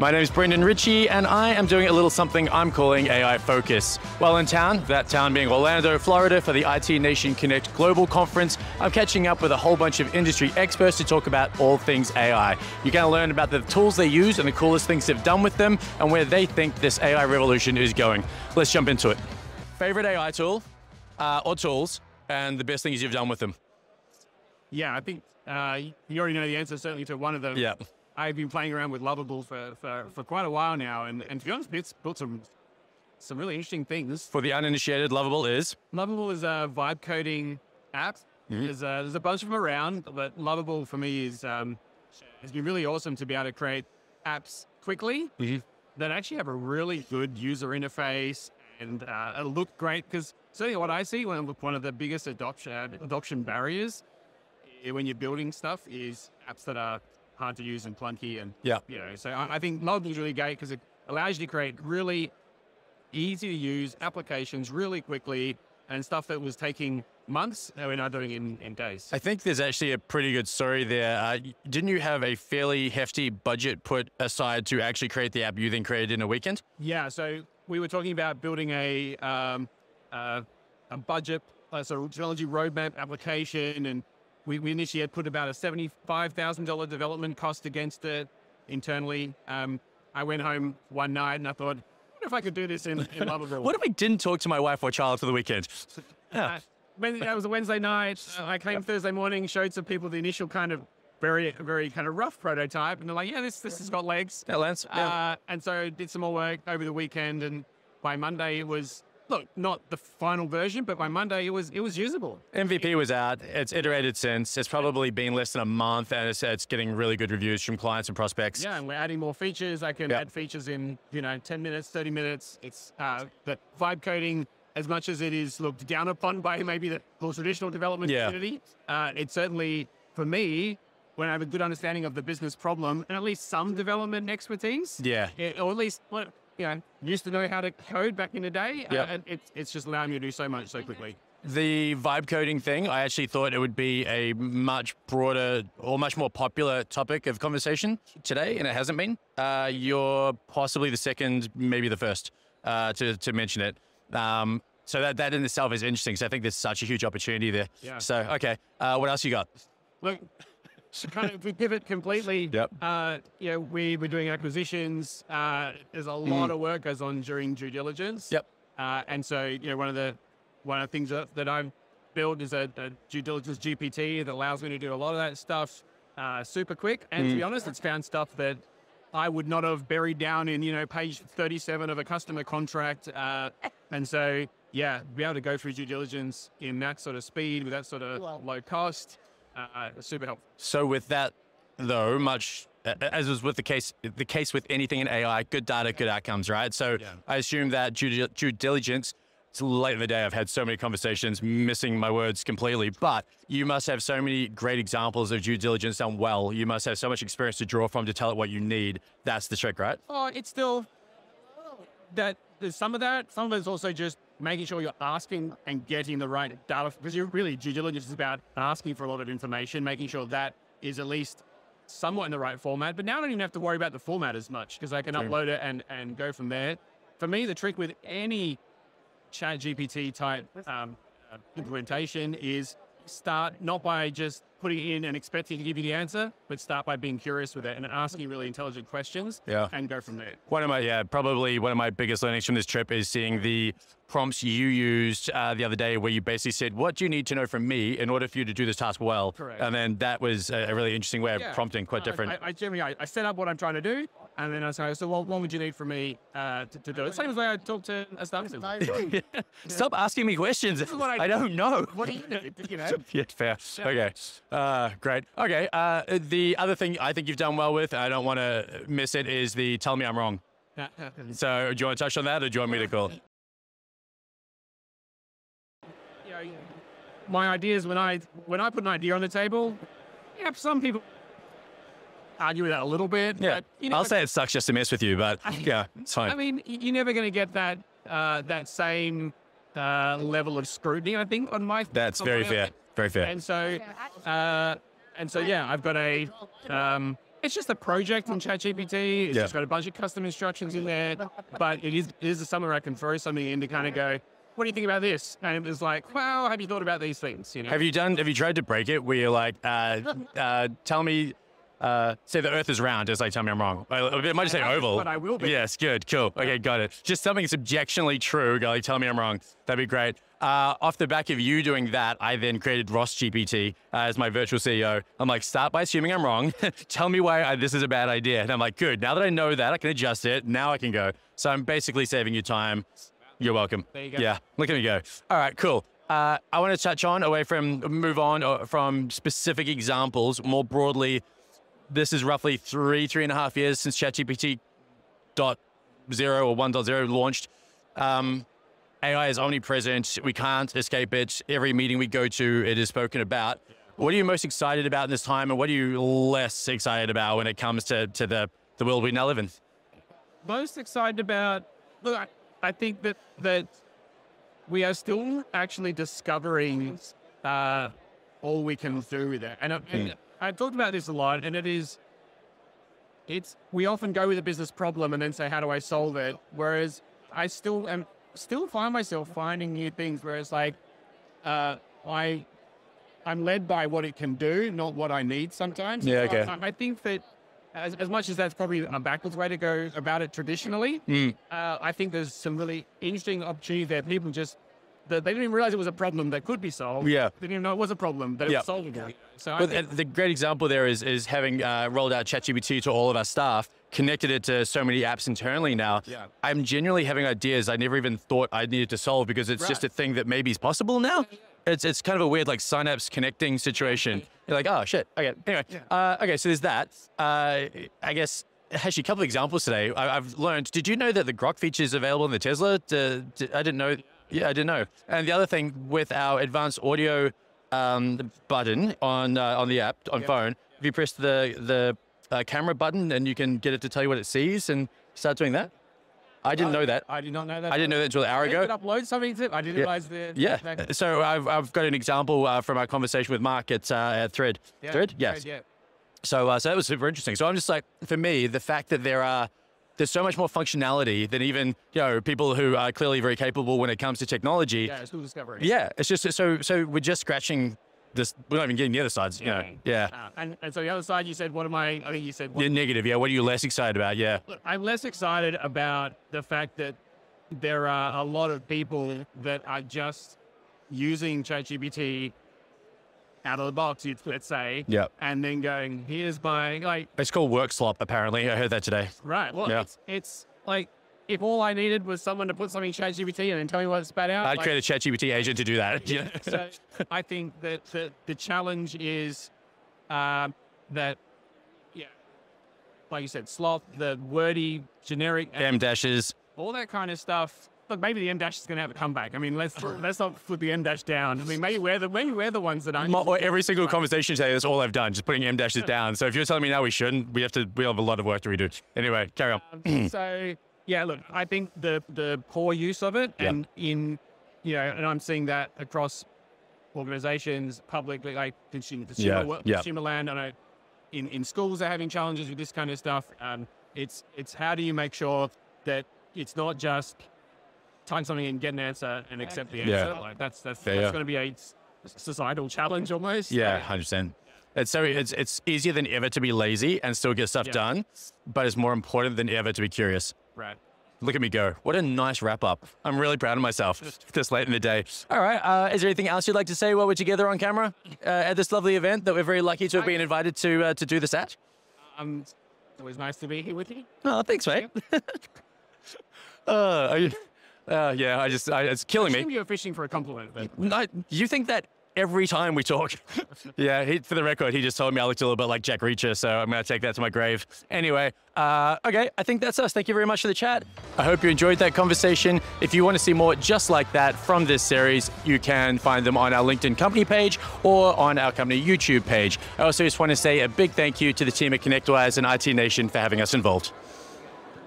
My name is Brendan Ritchie, and I am doing a little something I'm calling AI Focus. While in town, that town being Orlando, Florida, for the IT Nation Connect Global Conference, I'm catching up with a whole bunch of industry experts to talk about all things AI. You're going to learn about the tools they use and the coolest things they've done with them, and where they think this AI revolution is going. Let's jump into it. Favorite AI tool uh, or tools, and the best things you've done with them? Yeah, I think uh, you already know the answer, certainly to one of them. Yeah. I've been playing around with Lovable for, for, for quite a while now, and, and to be honest, it's built some some really interesting things. For the uninitiated, Lovable is? Lovable is a vibe coding app. Mm-hmm. There's, a, there's a bunch of them around, but Lovable for me is um, has been really awesome to be able to create apps quickly Mm-hmm. that actually have a really good user interface and uh, look great. Because certainly what I see, one of, one of the biggest adoption adoption barriers eh, when you're building stuff is apps that are hard to use and clunky and Yeah. you know. So I, I think is really great because it allows you to create really easy to use applications really quickly and stuff that was taking months, we're now doing in, in days. I think there's actually a pretty good story there. Uh, didn't you have a fairly hefty budget put aside to actually create the app you then created in a weekend? Yeah, so we were talking about building a um, uh, a budget, uh, so technology roadmap application, and we, we initially had put about a seventy-five thousand dollar development cost against it internally. Um, I went home one night and I thought, what if I could do this in, in? What if I didn't talk to my wife or child for the weekend? Uh, when, that was a Wednesday night. Uh, I came Thursday morning, showed some people the initial kind of very, very kind of rough prototype, and they're like, "Yeah, this this has got legs." That Lance? Yeah. Uh, and so did some more work over the weekend, and by Monday it was look not the final version, but by Monday it was it was usable. MVP was out. It's iterated since. It's probably been less than a month, and it's, it's getting really good reviews from clients and prospects. Yeah, and we're adding more features. I can Yeah. add features in you know ten minutes, thirty minutes. It's uh, but vibe coding. As much as it is looked down upon by maybe the more traditional development Yeah. community, uh, it's certainly for me when I have a good understanding of the business problem and at least some development expertise. Yeah. Yeah, or at least what you know, used to know how to code back in the day. Yeah. Uh, and it's it's just allowing me to do so much so quickly. The vibe coding thing, I actually thought it would be a much broader or much more popular topic of conversation today, and it hasn't been. Uh, you're possibly the second, maybe the first, uh, to, to mention it. Um, so that, that in itself is interesting. So I think there's such a huge opportunity there. Yeah. So, okay. Uh, what else you got? Look, to kind of we pivot completely. Yep. Uh, you know, we were doing acquisitions. Uh, there's a lot of work goes on during due diligence. Mm. Yep. Uh, and so, you know, one of the one of the things that, that I've built is a, a due diligence GPT that allows me to do a lot of that stuff uh, super quick. And Mm. to be honest, it's found stuff that I would not have buried down in, you know, page 37 of a customer contract. Uh, and so, yeah, be able to go through due diligence in that sort of speed with that sort of low cost, uh, super helpful. So with that, though, much as was with the case, the case with anything in AI, good data, good outcomes, right? So Yeah. I assume that due, due diligence. It's late in the day. I've had so many conversations, missing my words completely. But you must have so many great examples of due diligence done well. You must have so much experience to draw from to tell it what you need. That's the trick, right? Oh, it's still that there's some of that. Some of it's also just making sure you're asking and getting the right data because you're really due diligence is about asking for a lot of information, making sure that is at least somewhat in the right format. But now I don't even have to worry about the format as much because I can upload it and and go from there. For me, the trick with any ChatGPT type um, uh, implementation is start not by just putting in and expecting to give you the answer, but start by being curious with it and asking really intelligent questions Yeah. and go from there. One of my, yeah, probably one of my biggest learnings from this trip is seeing the prompts you used uh, the other day where you basically said, What do you need to know from me in order for you to do this task well? Correct. And then that was a really interesting way of Yeah. prompting, quite different. I, I generally I, I set up what I'm trying to do, and then I say, so what, what would you need from me uh, to, to do it? Same as way I talk to a staff. member. Stop asking me questions. I I don't know. What do you need? You know. yeah, fair. Okay. Uh, great. Okay. Uh, the other thing I think you've done well with, I don't want to miss it, is the tell me I'm wrong. So do you want to touch on that or do you want me to call? it? you know, my ideas when I when I put an idea on the table, yeah, some people argue with that a little bit. Yeah. but you I'll say it sucks just to mess with you, but yeah, it's fine. I mean, you're never going to get that uh, that same uh, level of scrutiny. I think on my That's on very my- fair. Very fair. And so, uh, and so, yeah, I've got a um, it's just a project in ChatGPT. It's Yeah. just got a bunch of custom instructions in there, but it is it is a summer I can throw something in to kind of go, what do you think about this? And it was like, well, have you thought about these things? You know, Have you done? Have you tried to break it? Where you're like, uh, uh, tell me, uh, say the Earth is round. Just like, tell me I'm wrong. It might just say oval. but I will be. Yes, good, cool. Okay, got it. Just something that's objectionally true. Go like, tell me I'm wrong. That'd be great. Uh, off the back of you doing that, I then created Ross GPT uh, as my virtual CEO. I'm like, start by assuming I'm wrong. tell me why I, this is a bad idea. And I'm like, good. Now that I know that, I can adjust it. Now I can go. So I'm basically saving you time. You're welcome. There you go. Yeah, look at me go. All right, cool. Uh, I want to touch on away from move on uh, from specific examples more broadly. This is roughly three, three and a half years since ChatGPT dot zero or one dot zero launched. Um, AI is omnipresent. We can't escape it. Every meeting we go to, it is spoken about. What are you most excited about in this time, and what are you less excited about when it comes to, to the, the world we now live in? most excited about look I, I think that that we are still actually discovering uh, all we can do with it and, I- and i talked about this a lot and it is it's we often go with a business problem and then say how do i solve it whereas i still am still find myself finding new things Whereas like uh, i i'm led by what it can do not what i need sometimes Yeah, So okay. I, I think that as, as much as that's probably a backwards way to go about it traditionally, Mm. uh, I think there's some really interesting opportunity there. People just that they didn't even realize it was a problem that could be solved. Yeah. they didn't even know it was a problem that it Yeah. was solvable. So I But think, the the great example there is is having uh, rolled out ChatGPT to all of our staff, connected it to so many apps internally now. Yeah. I'm genuinely having ideas I never even thought I needed to solve because it's just a thing that maybe is possible now. It's it's kind of a weird like synapse connecting situation. You're like, oh shit. Okay. Anyway. Uh, okay. So there's that. Uh, I guess. Actually, a couple of examples today. I, I've learned. Did you know that the Grok feature is available in the Tesla? D- I didn't know. Yeah, I didn't know. And the other thing with our advanced audio um, button on uh, on the app on phone, if you press the the uh, camera button, and you can get it to tell you what it sees and start doing that. I didn't know that. I did not know that. I didn't know that until an hour ago. upload something to it. I didn't Yeah. realize the Yeah. that- So I've, I've got an example uh, from our conversation with Mark at, uh, at Thread. yeah, Thread? Yes. Yeah. So, uh, so that was super interesting. So I'm just like, for me, the fact that there are, there's so much more functionality than even, you know, people who are clearly very capable when it comes to technology. Yeah, it's discovery. Yeah, it's just so so we're just scratching this. We're not even getting the other sides. You know. Yeah. Uh, and, and so the other side, you said, what am I? I think you said, what, Yeah, negative. Yeah. What are you less excited about? Yeah. Look, I'm less excited about the fact that there are a lot of people that are just using ChatGPT out of the box, you'd- let's say, Yeah. and then going, here's my, like, It's called work slop. Apparently, I heard that today. right, well, Yeah. it's, it's like, if all I needed was someone to put something in ChatGPT and then tell me what it spat out, I'd like, create a ChatGPT agent to do that. Yeah. so I think that the, the challenge is um, that, yeah, like you said, sloth, the wordy, generic, em dashes. all that kind of stuff. Look, maybe the em dash is going to have a comeback. I mean, let's let's not put the em dash down. I mean, maybe we're the maybe we're the ones that aren't. Mo- Every single conversation today, that's all I've done, just putting em dashes down. So if you're telling me now we shouldn't, we have to. We have a lot of work to redo. Anyway, carry on. Um, so yeah, look, I think the the poor use of it, Yeah. and in you know, and I'm seeing that across organizations, publicly, like consumer consumer, Yeah, yeah. consumer land. I know in in schools they're having challenges with this kind of stuff. Um, it's it's how do you make sure that it's not just type something and get an answer, and accept the answer. Yeah. Like that's that's, Yeah, that's yeah. going to be a societal challenge almost. Yeah, hundred percent. It's so it's it's easier than ever to be lazy and still get stuff done, but it's more important than ever to be curious. Right. Look at me go. What a nice wrap up. I'm really proud of myself this late in the day. All right. Uh, is there anything else you'd like to say while we're together on camera uh, at this lovely event that we're very lucky to have been invited to uh, to do this at? Um, it's always nice to be here with you. Oh, thanks, mate. uh, are you, uh, yeah, I just, I, it's killing me. Assume you're fishing for a compliment, but No, you think that every time we talk? yeah, he, for the record, he just told me I looked a little bit like Jack Reacher, so I'm going to take that to my grave. Anyway, uh, okay, I think that's us. Thank you very much for the chat. I hope you enjoyed that conversation. If you want to see more just like that from this series, you can find them on our LinkedIn company page or on our company YouTube page. I also just want to say a big thank you to the team at ConnectWise and IT Nation for having us involved.